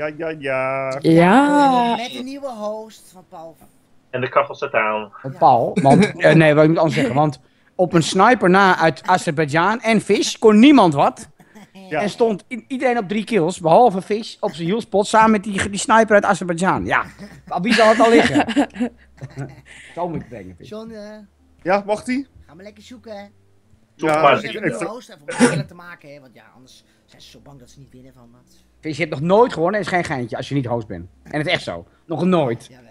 Ja, ja, ja. Ja. Met een nieuwe host van Paul. En de kachel staat aan. Op Paul. Want, eh, nee, wat ik moet anders zeggen. Want op een sniper na uit Azerbeidzjan en Fish kon niemand wat. Ja. En stond iedereen op drie kills, behalve Fish, op zijn hielspot samen met die, die sniper uit Azerbeidzjan. Ja, maar wie zal het al liggen? Zo moet ik brengen, Fish. John, eh, Ja, mag die? ga maar lekker zoeken. hè. Ja, maar Even ik- een ik- nieuwe host, even om te maken, hè, want ja, anders zijn ze zo bang dat ze niet winnen van wat. Je hebt nog nooit gewonnen, is geen geintje als je niet host bent. En het is echt zo. Nog nooit. Jawel.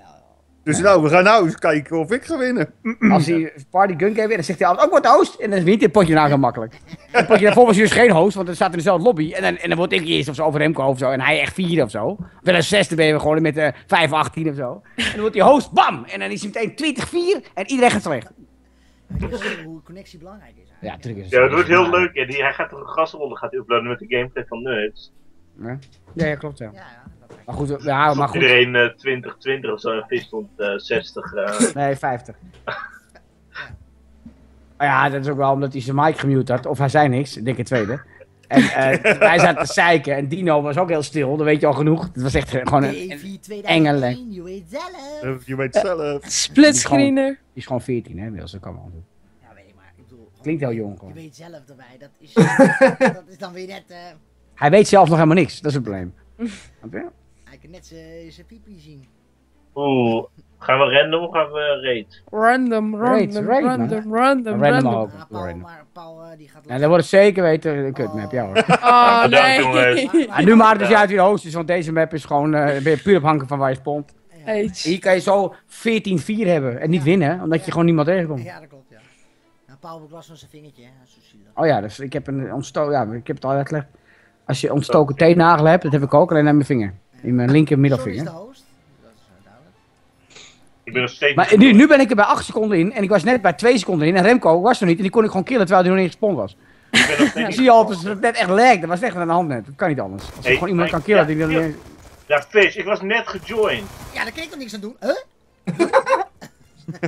Dus nou, we gaan nou eens kijken of ik ga winnen. Als hij party gun game weer, dan zegt hij altijd, ook wat host. En dan wint dit potje nou heel makkelijk. Het potje daarvoor was hij dus geen host, want dan staat in dezelfde lobby. En dan, en dan word ik eerst of zo over hem komen of zo. En hij echt vierde of zo. Wel een zesde ben je gewoon met eh 5, 18 of zo. En dan wordt hij host, bam! En dan is hij meteen 20-4 en iedereen gaat slecht. Hoe connectie belangrijk is Ja, natuurlijk is Ja, dat wordt heel leuk. Die, hij gaat toch een gastronde gaat uploaden met de gameplay van Nerds. Ja, ja, ja, klopt ja. Ja, dat Maar goed, ja, maar goed. Iedereen eh 20, 20 of zo en Vis stond eh 60. eh. Nee, 50. Maar ja, dat is ook wel omdat hij zijn mic gemute had. Of hij zei niks, ik denk het tweede. En eh, wij zaten te zeiken en Dino was ook heel stil, dat weet je al genoeg. Het was echt gewoon een, een-. 2001, je weet zelf. Je weet zelf. Splitscreener. die is gewoon 14 hè, inmiddels, dat kan wel doen. Ja, weet ik maar. Ik bedoel, Klinkt heel jong Je gewoon. weet zelf erbij, dat is, dat is dan weer net, eh Hij weet zelf nog helemaal niks, dat is het probleem. Snap je? hij kan net zijn zijn piepie zien. Oeh, gaan we random of gaan we raid? Random, Raid, random, raid, man. random, random, Random random. ook. Paul, maar Paul eh, die gaat En dan wordt het zeker weten een kutmap, ja hoor. Oh, Bedankt, nee. En nu maar dus jij uit weer host is, want deze map is gewoon eh, weer puur afhankelijk van waar je spont. Hier kan je zo 14-4 hebben en niet winnen, omdat je gewoon niemand tegenkomt. Ja, dat klopt, ja. Nou, Paul last van zijn vingertje, hè. Oh ja, dus ik heb een ontstoken, ja, ik heb het al uitgelegd. Als je ontstoken teennagel hebt, dat heb ik ook alleen aan mijn vinger. In mijn linker Sorry is middelvinger. de host. Dat is eh, duidelijk. Ik ben nog steeds. Maar nu, nu ben ik er bij 8 seconden in en ik was net bij 2 seconden in en Remco was er niet en die kon ik gewoon killen terwijl hij nog niet gespond was. Ik ben nog Dan steeds. zie je al, dat het net echt lag, dat was echt aan de hand net. Dat kan niet anders. Als je Hey, gewoon iemand kan killen, ja, die dan ja. niet- Ja, Vis, ik was net gejoined. Ja, daar kan ik toch niks aan doen, huh?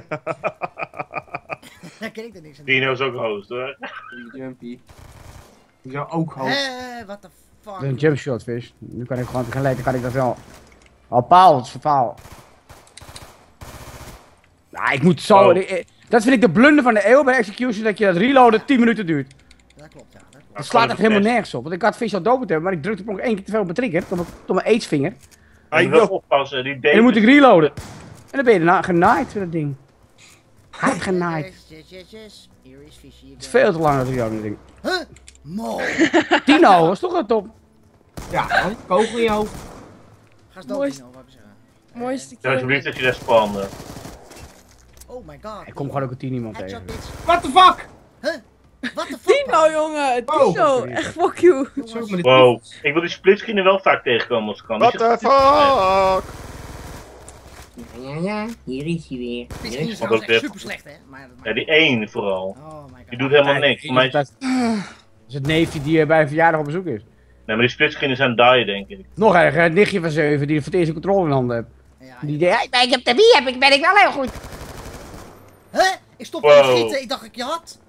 daar kan ik er niks aan doen. Dino is ook host hoor. Jumpy. Ik zou ook hoog. Eh, what the fuck. Dat is een jumpshot vis. Nu kan ik gewoon tegelijk kan ik dat wel. Oh, paal, het is verpaal. Nou, ik moet zo. Oh. Dat vind ik de blunder van de eeuw bij execution dat je dat reloaden 10 minuten duurt. Dat klopt, ja. Dat klopt. Het slaat echt helemaal nergens op. Want ik had vis al dood moeten hebben, maar ik drukte nog één keer te veel op mijn trigger. Door mijn, door mijn aidsvinger. Hij Ik wil oppassen, die En dan moet ik reloaden. En dan ben je daarna genaaid voor dat ding. Hij heeft genaaid. Het is veel te lang dat reloaden dat ding. Huh? Mo. Tino was toch wel top. Ja, man. Kogel in je hoofd. Ga eens dood, Mooist- Tino, wat ik zeggen. Mooiste Ja, alsjeblieft dat je daar spande. Oh my god. Ik kom gewoon ook een tien iemand tegen. What the fuck? Huh? What the fuck? Tino, jongen. Oh. Tino. Echt fuck you. Wow, ik wil die splitscreen wel vaak tegenkomen als ik kan. What the fuck? Ja, ja, hier is hij weer. Dit Hier is echt super slecht, hè? Maar, dat Ja, die één vooral. Oh my god. Die doet helemaal niks. Voor mij is... Het neefje die eh, bij een verjaardag op bezoek is. Nee, maar die splitscreen is aan het daaien, denk ik. Nog erger, het nichtje van 7 die voor het eerst een controle in handen heeft. Ja, Die ik heb de wie heb ik, ben ik wel heel goed. Huh? Ik stop met Wow. schieten. Ik dacht ik je had.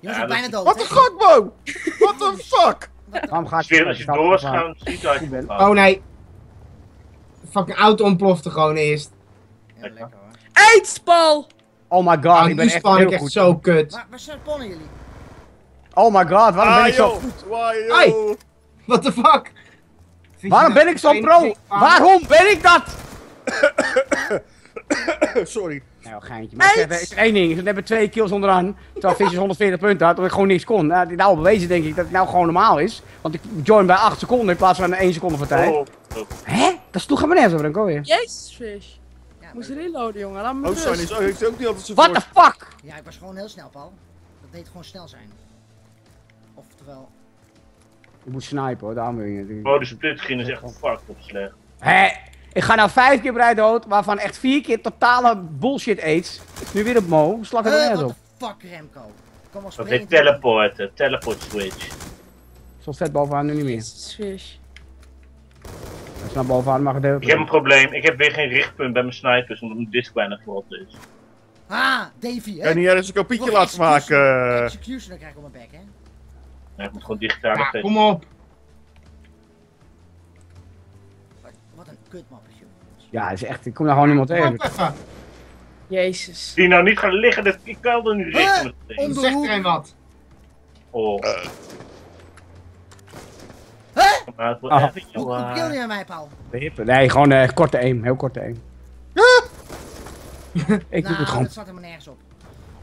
Je was Ja, bijna dood. The fuck, bro? What the fuck? Waarom ga Als ik je, als je door was gaan, ziet hij Goed ben. Oh nee. De fucking auto ontplofte gewoon eerst. Ja, lekker hoor. Oh my god, Ah, ik ben echt span heel ik echt goed. zo kut. Waar, waar spannen jullie? Oh my god, waarom ben ik zo joh. What the fuck? Waarom ben ik zo pro? Waarom ben ik dat? Sorry. Nou, geintje. Maar er is één ding. Ze hebben twee kills onderaan. Terwijl Visjes 140 punten had, omdat ik gewoon niks kon. Nou, nou bewezen denk ik dat het nou gewoon normaal is. Want ik join bij 8 seconden in plaats van 1 seconde voor tijd. Oh, oh. Hè? Dat sloeg helemaal nergens over, dan weer. Jezus, fish. Ja, Moest maar- reloaden, jongen. Laat me Oh, rust. sorry. Zo, ik ook niet altijd zo What the fuck? ja, ik was gewoon heel snel, Paul. Dat deed gewoon snel zijn. Oftewel... Je moet snipen hoor, daarom wil je. Oh, de splitscreen is echt fucked op slecht. Hé, ik ga nou vijf keer bereid dood, waarvan echt vier keer totale bullshit aids. Nu weer op Mo, slag er Huh, nergens what op. the fuck, Remco? Kom als Dat springen. heet teleporten, teleport switch. Zo vet bovenaan nu niet meer. Fish. Als naar bovenaan mag gedeeld. Ik heb een probleem, ik heb weer geen richtpunt bij mijn snipers omdat mijn disc bijna vol is. Ah, Davy, hè? Kan niet ergens een kopietje laten maken? Execution, dan krijg ik op mijn bek, hè? Ja, ik moet gewoon digitaal Ja, kom op. kutmappetje. jongens. Ja, het is echt, ik kom daar gewoon niemand tegen. Wacht even. Jezus. Die nou niet gaan liggen, dat ik kan er nu Huh? Om de Zegt er een wat. Oh, Huh? maar het wordt Ah. niet Hoe, hoe kill je mij, Paul? Nee, gewoon eh, korte aim, heel korte aim. ik doe nou, het gewoon. dat staat helemaal nergens op.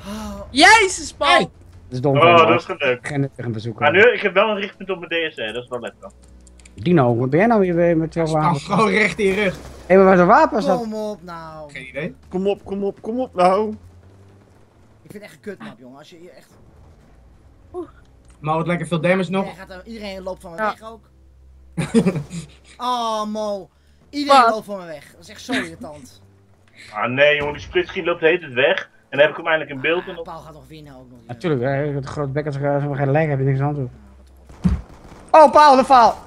Oh, Jezus, Paul. Is dom. Oh, dat is gelukt. Geen nuttige bezoeker. Maar nu, ik heb wel een richtpunt op mijn DSR, dat is wel lekker. Dino, wat ben jij nou weer weer met jouw Stam wapen? gewoon recht in je rug. Hé, maar wat een wapen is dat? kom op nou. Geen idee. Kom op, kom op, kom op nou. Ik vind het echt een kutmap, jongen. Als je je echt... Maar wat lekker veel damage nog. Iedereen, gaat er, iedereen loopt van me Ja. weg ook. oh, Mo. Iedereen Wat? loopt van me weg. Dat is echt zo irritant. Ah nee jongen, die splitscreen loopt de hele tijd weg. En dan heb ik hem eindelijk in beeld en op. Paul gaat nog winnen ook nog. Natuurlijk, hè, het grote bek als we geen leg heb je niks aan toe. Oh, Paul, de faal!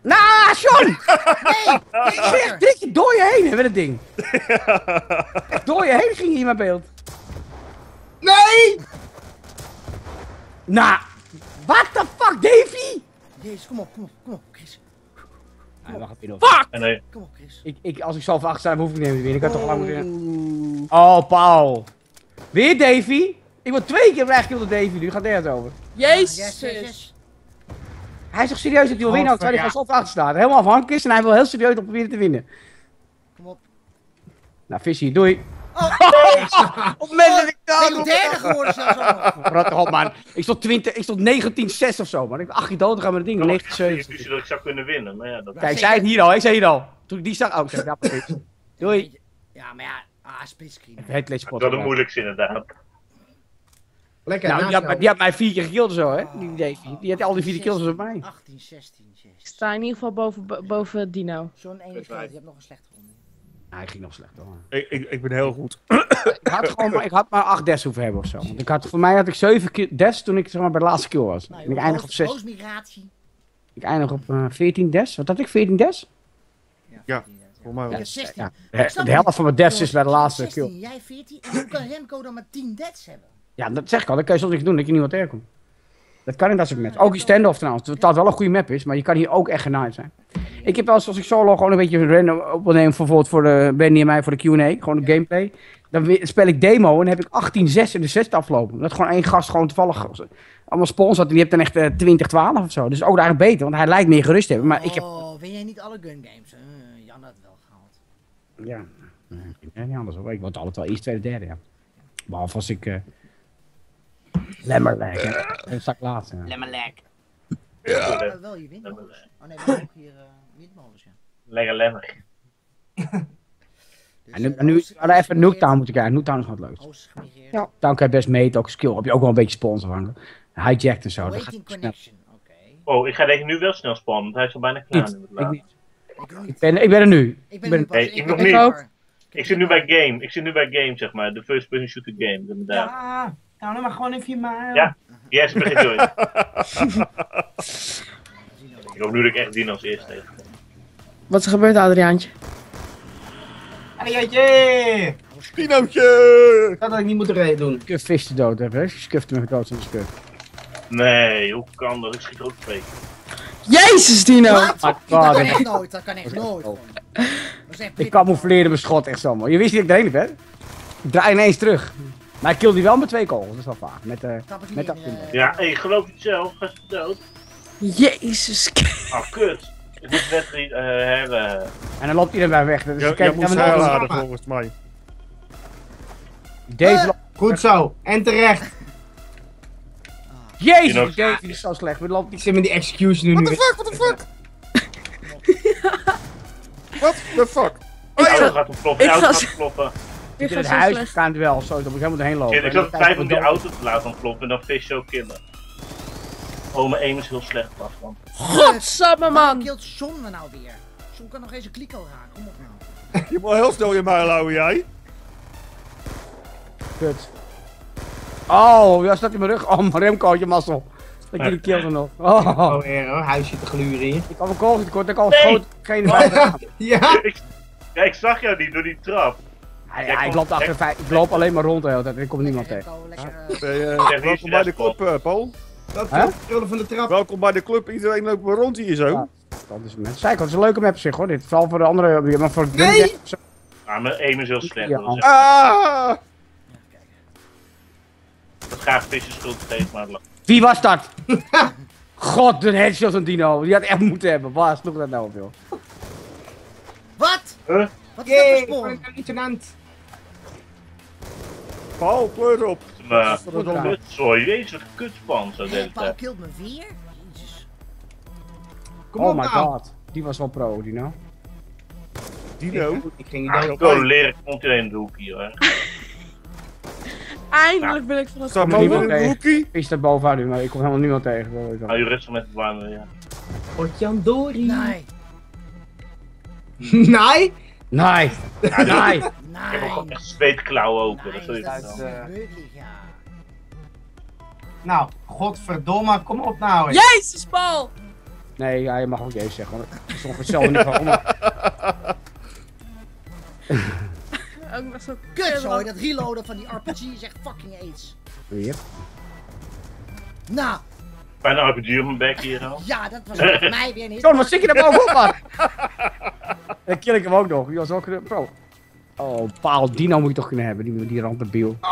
Nou, Sean! Nee! Ik zeg, dit je door je heen, met het ding. Echt door je heen ging hier mijn beeld. Nee! Nou, what the fuck, Davy? Jezus, kom op, kom op, kom op, Chris. Hij mag het Fuck! En nee, Kom op, Chris. Ik, ik, als ik zo achter sta, dan hoef ik niet meer te winnen. Ik had toch lang moeten winnen. Oh, Paul. Weer Davy? Ik word twee keer weggekilld door Davy nu. Gaat nergens over. Jezus. Ah, yes, yes, yes. Hij is toch serieus dat hij wil winnen, Oh, terwijl hij gewoon zo achter staat. Helemaal afhankelijk is en hij wil heel serieus op proberen te winnen. Kom op. Nou, visie, doei. Oh, Op het moment dat ik ben ik derde geworden zelfs op, man. Ik stond 20, ik stond 19-6 of zo, man. Ik dacht, ach, je dood gaan met het ding. 19-7. dus dat ik zou kunnen winnen. Maar ja, dat Kijk, ik zei het hier al, ik zei hier al. Toen ik die zag, oh, ik ja, precies. Doei. Ja, maar ja, ah, splitscreen. Het dat is de moeilijkste inderdaad. Lekker, Nou, die had, die had mij vier keer gekilld of zo, hè? Die Davy. Die had al die vier kills op mij. 18, 16, Ik jezus. sta in ieder geval boven, bo- boven Dino. Zo'n 41, je hebt nog een. Nou, hij ging nog slecht hoor. Ik, ik, ik ben heel goed. Ik had, gewoon maar, ik had maar 8 deaths hoeven hebben of zo. Want ik had, voor mij had ik 7 ki- deaths toen ik zeg maar, bij de laatste kill was. Nou, en ik eindig op 6. Hoostmigratie. Ik eindig op eh 14 deaths. Wat had ik? 14 deaths? Ja, Ja, 14, ja. Voor mij Ik wel. heb 16. Ja. Ik De, helft niet. van mijn deaths is bij de laatste 16, kill. Jij 14? En hoe kan Remco dan maar 10 deaths hebben? Ja, dat zeg ik al. Dat kan je soms niks doen dat je niet wat tegenkomt. Dat kan in dat soort maps. Ook in standoff trouwens. Terwijl het wel een goede map is, maar je kan hier ook echt genaaid zijn. Ik heb wel eens, als ik solo gewoon een beetje random op wil nemen, bijvoorbeeld voor de Benny en mij voor de Q&A, gewoon de gameplay. Dan speel ik demo en dan heb ik 18-6 in de zesde afgelopen. Dat gewoon één gast gewoon toevallig allemaal spons had en die heeft dan echt eh 20-12 of zo. Dus ook eigenlijk beter, want hij lijkt meer gerust te hebben. Maar ik heb... Oh, win jij niet alle gun games? Uh, Jan had het wel gehaald. Ja, nee, ik ben niet anders hoor. Ik word altijd wel eerst, tweede, derde, ja. Behalve als ik... eh Lemmerlijk, hè. Sta ik laatste. Ja. Ja. Maar wel je windmolens. Oh nee, we hebben ook hier uh, windmolens, ja. Lekker lemmer. Dus, En nu, eh, nu hadden we even Nuketown moeten kijken. Nuketown is gewoon het leukste. Oost gemigreerd. Ja, dan kan je best meten, ook skill. Heb je ook wel een beetje spons afhankelijk. Hijacked en zo. Dat gaat connection, oké. Oh, ik ga denk ik nu wel snel spannen, want hij is al bijna klaar. Niet, nu met ik niet. Ik ben, ik ben er nu. Ik ben ben- nu pas. Ik nog ben niet. er. Ik zit nu bij game. Ik zit nu bij game, zeg maar. De first person shooter game, inderdaad. Ja, nou dan maar gewoon even je mail. Ja. Yes, gezien al. Ik hoop nu dat ik echt dien als eerste tegen. Wat is er gebeurd, Adriaantje? Hey, jeetje! Pinootje! Dat had ik niet moeten reden doen. Scuf vis te dood hebben. hè. Je scuft hem dood in de. Nee, hoe kan dat? Ik schiet er ook twee. Jezus, Dino! Wat? Dat kan echt nooit, dat kan echt nooit. Ik camoufleerde mijn schot echt zomaar. Je wist niet dat ik erheen ben. Ik draai ineens terug. Maar ik kill die wel met twee kogels. Dat is wel vaak. Met, eh ik met niet dat eh, Ja, hey, geloof je het zelf? Ga je dood? Jezus. Ah, kut. Ik moet net uh, hebben. en dan loopt iedereen weg. Dus ik moest ja, maar- herladen volgens mij. Deze Goed zo. En terecht. Jezus, die Davy is zo slecht. We lopen Ik zit met die execution nu. What the fuck, what the fuck? What the fuck? De Ik auto ga, gaat ontploffen, de ik auto ga- gaat ontploffen. Ik in ga het huis. slecht. Ik ga het wel. Zo, dan moet ik helemaal doorheen lopen. Ik zat dan vijf om die ik auto te laten ontploffen en dan fish zo killen. Oh, mijn aim is heel slecht op afstand. Godsamme, man! killt John me nou weer? John kan nog eens een kliko raken, kom op nou. Je moet heel snel je mijl houden, jij. Kut. Oh, ja, staat in mijn rug. Oh, mijn remkootje mazzel. Dat jullie kill er nog. Oh, Oh, weer hoor. Huisje te gluren hier. ik kan mijn kogel tekort. Ik kan Nee. schoot. Geen ja, Ja. Ik, ja, ik zag jou niet door die trap. Ja, ik loop achter vijf. Ik loop alleen maar rond de hele tijd. Er komt niemand tegen. Eh, is welkom bij de de club, eh, Paul. Dat Huh? krullen van de trap. Welkom bij de club. Iedereen loopt maar rond hier zo. Ja. is een ik, het is een leuke map op zich hoor. Dit vooral voor de andere. Maar voor Nee! mijn aim is heel slecht. Ja. dat echt- Ah! Dat graag visjes schuld geven, maar Wie was dat? God, een headshot van Dino. Die had echt moeten hebben. Waar sloeg dat nou op, joh? Wat? Huh? Wat is dat voor ik spawn? Paul, pleur op. Maar, Godverdomme. kutzooi, jezus, kutspan zo de Hey, Paul killt me weer? Jezus. Kom Oh op my nou. god. Die was wel pro, Dino. Dino. Ik ging niet dood. Go leren komt iedereen in de hoek hier hoor. Eindelijk ben ik van het Staat er boven een tegen. hoekie. Is bovenaan nu, maar ik kom helemaal niemand tegen. Dat ik. Hou je rustig met het warmen, ja. Potjandori. Nee. Nee? Nee. Nee. Ik heb ook gewoon echt zweetklauwen open, dat zul je dat niet is ja. Nou, godverdomme, kom op nou. hè. Jezus, Paul! Nee, ja, je mag ook jezus zeggen. want Het is ongeveer hetzelfde niveau. maar- Ook nog zo Kut zo, dat reloaden van die RPG is echt fucking aids. Yep. Nou, Bijna RPG op mijn bek hier al. ja, dat was voor mij weer niet. John, wat zit je daar bovenop, man? Dan kill ik hem ook nog. Die was ook een pro. Oh, paal. Dino moet je toch kunnen hebben, die, die rampenbiel.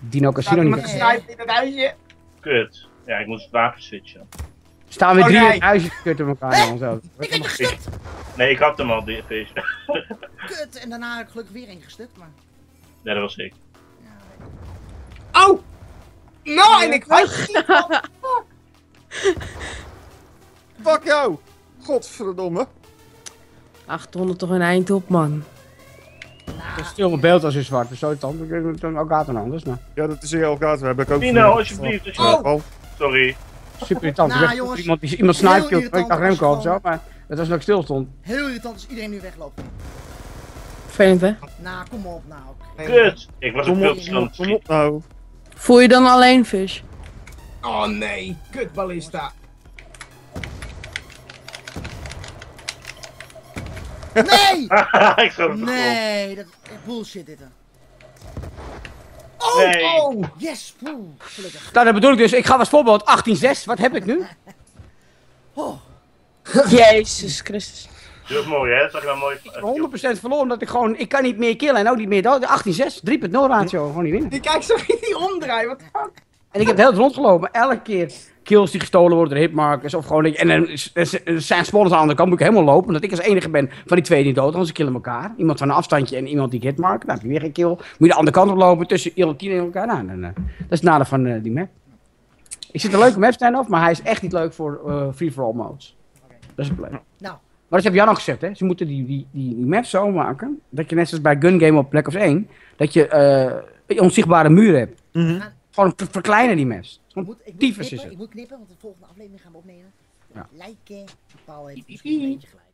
Dino Staat Casino iemand niet. te snipen in het huisje? Kut. Ja, ik moest het wapen switchen. Staan we Oh, drie nee. in huisjes kut op elkaar, jongens. zo. Ik heb gestukt! Nee, ik had hem al, die vis. Kut! En daarna heb ik gelukkig weer ingestukt, maar... Nee, dat was ik. Oh! Nou, en ik was Fuck jou. Godverdomme. 800 toch een eind op, man. Het is stil mijn beeld als je zwart. Dus zo is het dan. Ik het ook aan anders. Maar Ja, dat is elkaar. Dat heb ik ook. Voor- alsjeblieft, alsjeblieft. Paul. Sorry. super irritant. Nou, Ik dacht, jongens, iemand, iemand snipe Ik dacht Remco of zo. Maar dat was nog stil stond. Heel irritant als iedereen nu wegloopt. Vervelend, hè? Nou, kom op nou. Kut. Ik was veel op, te kom het op nou. Voel je dan alleen, Fish? Oh nee, kut ballista. Nee! ik schoot op de grond. Nee, dat is bullshit dit. Oh, Nee. oh! Yes, poeh, gelukkig. Nou, dat bedoel ik dus. Ik ga als voorbeeld 18-6. Wat heb ik nu? Oh, Jezus Christus. Dat is mooi, hè? Dat zag je wel mooi. 100% verloren omdat ik gewoon... Ik kan niet meer killen en ook niet meer dood. 18-6. 3.0 ratio. Gewoon niet winnen. Die kijkt zo in die omdraai, wat de fuck? En ik heb heel rondgelopen. Elke keer kills die gestolen worden door hitmarkers. Of gewoon... En dan er zijn spawners aan de andere kant. Moet ik helemaal lopen. Omdat ik als enige ben van die twee die dood. Anders killen elkaar. Iemand van een afstandje en iemand die hitmark. Nou, heb je weer geen kill. Moet je de andere kant op lopen. Tussen tien en elkaar. Nou, dan, eh, dat is het nadeel van eh, die map. Ik zit een leuke map stand-off. Maar hij is echt niet leuk voor eh, free-for-all modes. Dat is het probleem. nou, Maar dat heb Jan al gezegd, hè? Ze moeten die, die, die, die map zo maken. Dat je net zoals bij Gun Game op Black Ops 1. Dat je een onzichtbare muur hebt. Mhm. Gewoon ver- verkleinen die maps. Ik moet, ik moet is knippen, het. ik moet knippen, want de volgende aflevering gaan we opnemen. Ja. Lijken, Paul heeft misschien een beetje gelijk.